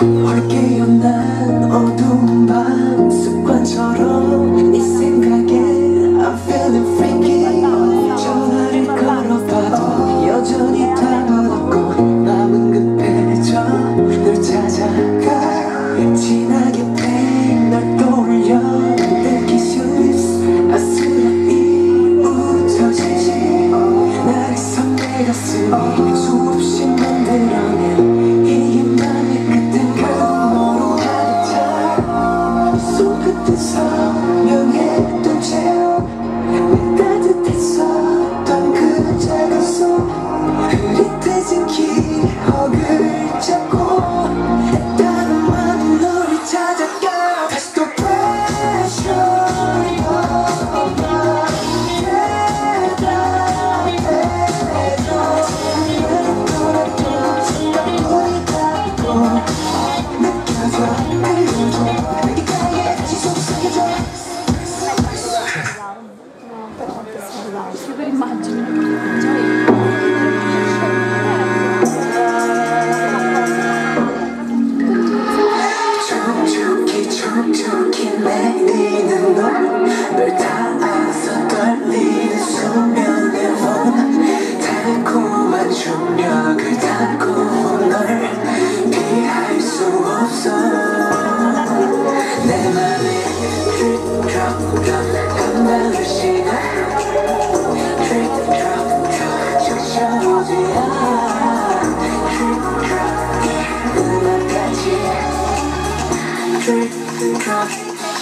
헐게 연난 어두운 밤 습관처럼 네 생각에 I'm feeling 전화를 걸어봐도 여전히 답은 없고 마음은 급해져 널 찾아가. 진하게 pain 널 떠올려 내 lips 아스라이 웃어지지 나를 선내 가슴이 những 내리는 널널 닿아서 떨리는 수면의 원 달콤한 중력을 담고 널 피할 수 없어 내 맘에 drip drop drop 한방울 시간 drip drop drop 적셔오지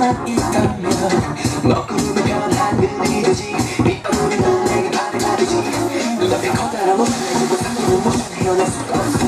만 있다면 먹고 보면 하늘이 되지 빗방울이 눈에게 반해가 되지 눈앞에 커다란 몸 보고 상상을 못 헤어날 수가 없어